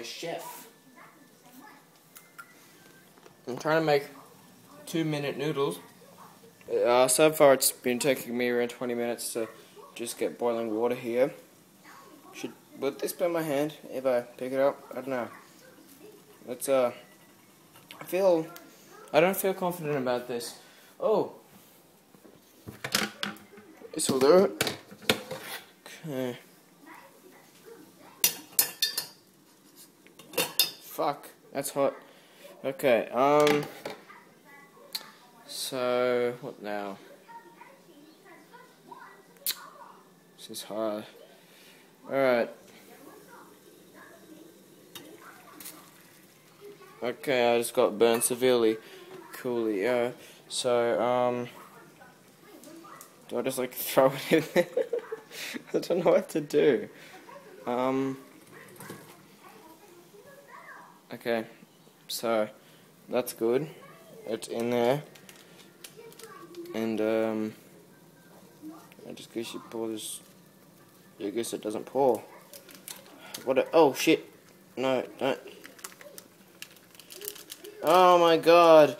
a chef. I'm trying to make two minute noodles. Uh, so far it's been taking me around 20 minutes to just get boiling water here. Should would this burn my hand if I pick it up? I don't know. Let's uh I feel I don't feel confident about this. Oh. This will do it. Okay. Fuck, that's hot. Okay, um so what now? This is hard. Alright. Okay, I just got burned severely. Coolly, yeah. So, um, do I just like throw it in there? I don't know what to do. Um, okay, so that's good. It's in there. And, um, I just guess you pour this. I guess it doesn't pour. What? A, oh shit! No, don't. Oh my god.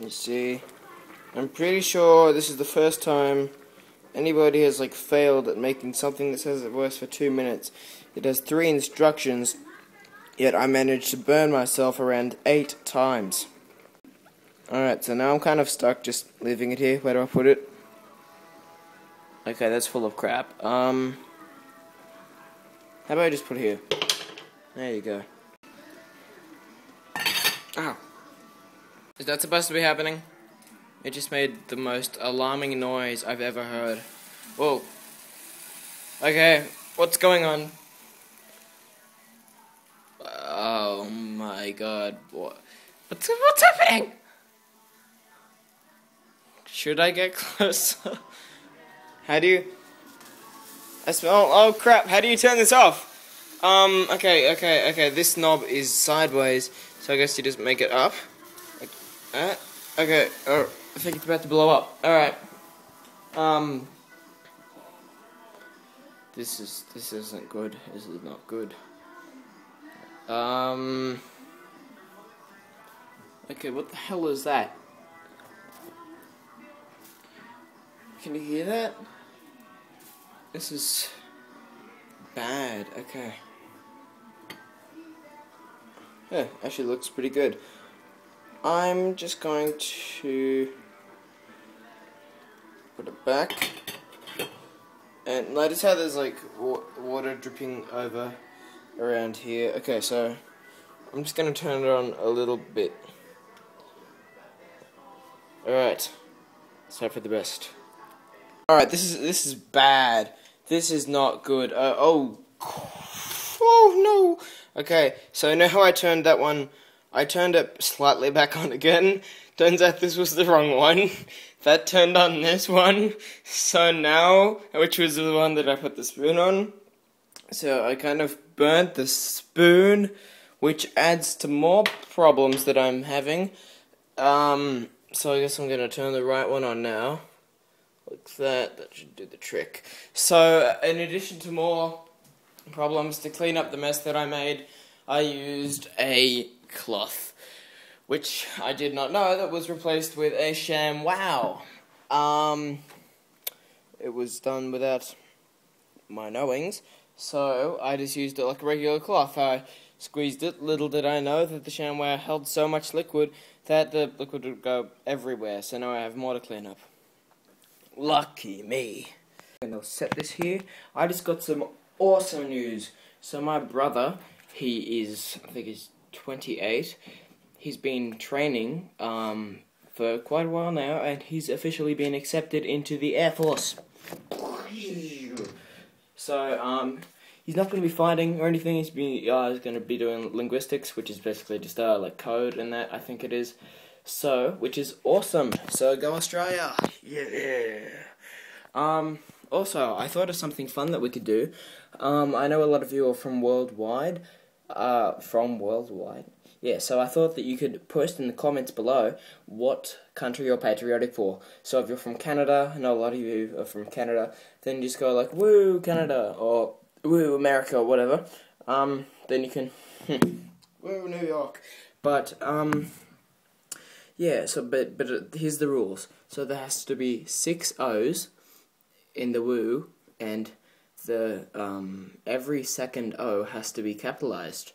You see, I'm pretty sure this is the first time anybody has like failed at making something that says it works for two minutes. It has three instructions, yet I managed to burn myself around eight times. Alright, so now I'm kind of stuck just leaving it here. Where do I put it? Okay, that's full of crap. Um, how about I just put it here? There you go. Ow. Is that supposed to be happening? It just made the most alarming noise I've ever heard. Whoa. Okay, what's going on? My god. What? What's, what's happening? Should I get closer? How do you... I smell... Oh crap, how do you turn this off? Um, okay, okay, okay, this knob is sideways. So I guess you just make it up. Uh, okay, oh, I think it's about to blow up. Alright. Um. This is, this isn't good. This is not good. Um. Okay, what the hell is that? Can you hear that? This is bad. Okay. Yeah, actually looks pretty good. I'm just going to put it back. And notice how there's like water dripping over around here. Okay, so I'm just going to turn it on a little bit. Alright, let's hope for the best. Alright, this is this is bad. This is not good. Uh, oh, oh no. Okay, so now how I turned that one, I turned it slightly back on again. Turns out this was the wrong one. that turned on this one. So now, which was the one that I put the spoon on. So I kind of burnt the spoon, which adds to more problems that I'm having. Um, so I guess I'm going to turn the right one on now. Like that, that should do the trick. So, in addition to more problems. To clean up the mess that I made, I used a cloth, which I did not know that was replaced with a ShamWow. Um, it was done without my knowings, so I just used it like a regular cloth. I squeezed it. Little did I know that the ShamWow held so much liquid that the liquid would go everywhere, so now I have more to clean up. Lucky me. And I'll set this here. I just got some awesome news. So my brother, he is, I think he's 28. He's been training um, for quite a while now, and he's officially been accepted into the Air Force. So, um, he's not going to be fighting or anything. He's uh, he's going to be doing linguistics, which is basically just uh, like code and that. I think it is. So, which is awesome. So go Australia! Yeah. Um. Also, I thought of something fun that we could do. Um, I know a lot of you are from worldwide. Uh, from worldwide. Yeah, so I thought that you could post in the comments below what country you're patriotic for. So if you're from Canada, I know a lot of you are from Canada, then just go like, woo, Canada, or woo, America, or whatever. um, then you can. Whoa, New York. But um, yeah. So, but but uh, here's the rules. So there has to be six O's in the woo, and the um every second O has to be capitalized,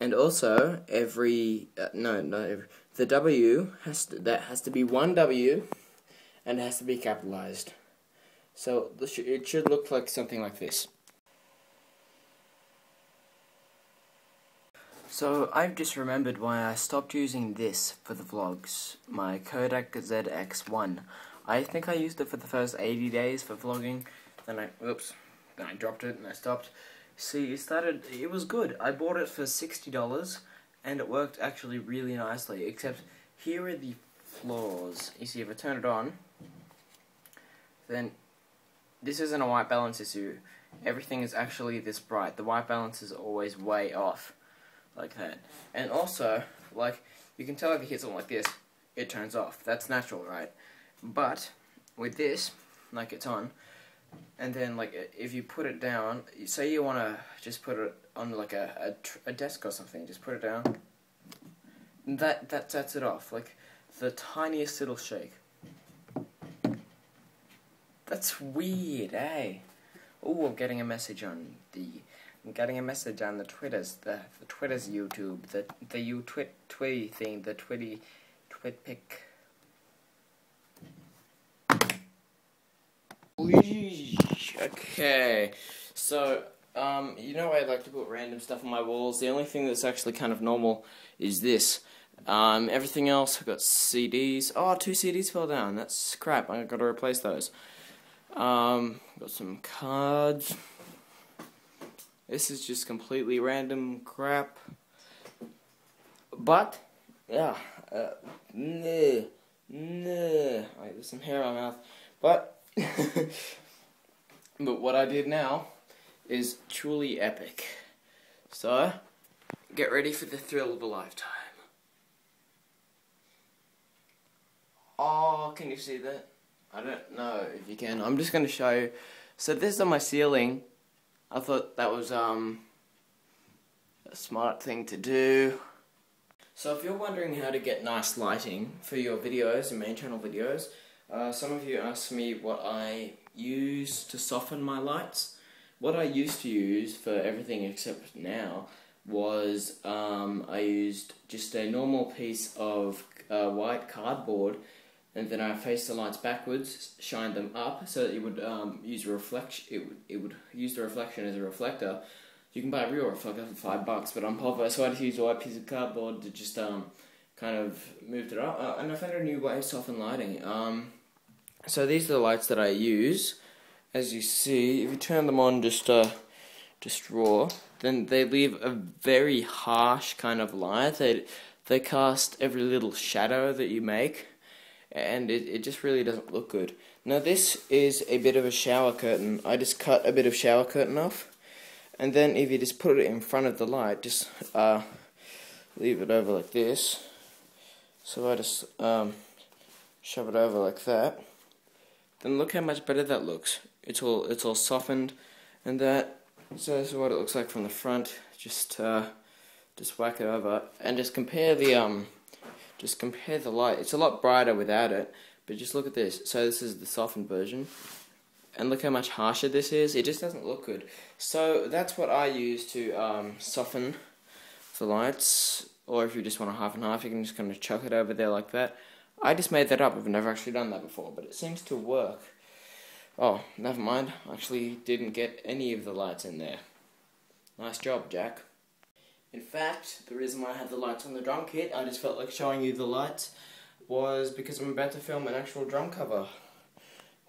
and also every uh, no no the W has to, that has to be one W, and it has to be capitalized. So it should look like something like this. So I've just remembered why I stopped using this for the vlogs, my Kodak ZX1. I think I used it for the first 80 days for vlogging, then I, oops, then I dropped it and I stopped. See, it started, it was good. I bought it for $60 and it worked actually really nicely, except here are the flaws. You see, if I turn it on, then this isn't a white balance issue. Everything is actually this bright. The white balance is always way off, like that. And also, like, you can tell if you hit something like this, it turns off. That's natural, right? But, with this, like it's on, and then like if you put it down, say you want to just put it on like a, a, a desk or something, just put it down, that, that sets it off, like the tiniest little shake. That's weird, eh? Oh, I'm getting a message on the. I'm getting a message on the Twitters, the the Twitters YouTube, the the you twit twitty thing, the twitty twit pick. Okay, so um, you know I like to put random stuff on my walls. The only thing that's actually kind of normal is this. Um, everything else, I've got CDs. Oh, two CDs fell down. That's crap. I've got to replace those. Um, got some cards. This is just completely random crap. But, yeah, uh. Wait, there's some hair on my mouth. But, but what I did now is truly epic. So, get ready for the thrill of a lifetime. Oh, can you see that? I don't know if you can. I'm just going to show you. So this is on my ceiling. I thought that was um a smart thing to do. So if you're wondering how to get nice lighting for your videos and main channel videos, uh, some of you asked me what I use to soften my lights. What I used to use for everything except now was um, I used just a normal piece of uh, white cardboard and then I faced the lights backwards, shined them up so that it would um, use a reflection. It would it would use the reflection as a reflector. You can buy a real reflector for five bucks, but I'm popular, so I just used a white piece of cardboard to just um kind of moved it up. Uh, and I found a new way of soften lighting. Um, so these are the lights that I use. As you see, if you turn them on just uh, just raw, then they leave a very harsh kind of light. They they cast every little shadow that you make and it, it just really doesn't look good. Now this is a bit of a shower curtain. I just cut a bit of shower curtain off, and then if you just put it in front of the light, just uh, leave it over like this. So I just um, shove it over like that. Then look how much better that looks. It's all it's all softened, and that. So this is what it looks like from the front. Just uh, just whack it over, and just compare the um just compare the light. It's a lot brighter without it, but just look at this. So this is the softened version. And look how much harsher this is. It just doesn't look good. So that's what I use to um, soften the lights. Or if you just want a half and half, you can just kind of chuck it over there like that. I just made that up. I've never actually done that before, but it seems to work. Oh, never mind. I actually didn't get any of the lights in there. Nice job, Jack. In fact, the reason why I had the lights on the drum kit, I just felt like showing you the lights, was because I'm about to film an actual drum cover.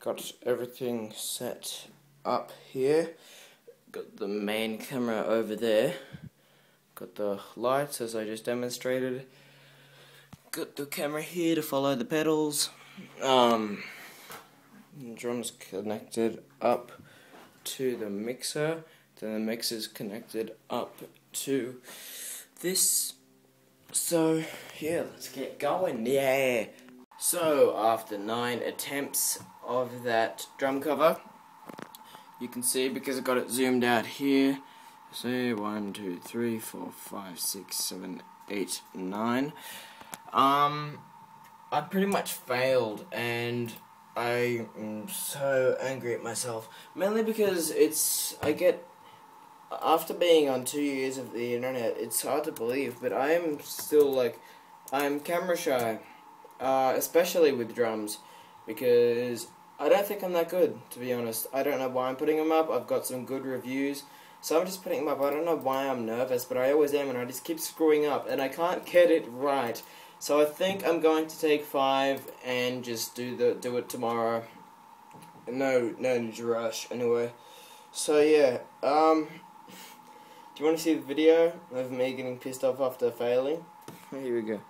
Got everything set up here. Got the main camera over there. Got the lights as I just demonstrated. Got the camera here to follow the pedals. Um, drum's connected up to the mixer. Then the mixer's connected up to this. So, yeah, let's get going. Yeah. So, after nine attempts of that drum cover, you can see because I got it zoomed out here, see, one, two, three, four, five, six, seven, eight, nine. Um, I pretty much failed, and I am so angry at myself. Mainly because it's, I get, after being on two years of the internet, it's hard to believe, but I am still, like, I'm camera shy. Uh, especially with drums, because I don't think I'm that good, to be honest. I don't know why I'm putting them up. I've got some good reviews. So I'm just putting them up. I don't know why I'm nervous, but I always am, and I just keep screwing up, and I can't get it right. So I think I'm going to take five and just do the do it tomorrow. No, no rush. Anyway, so yeah. Um, do you want to see the video of me getting pissed off after failing? Here we go.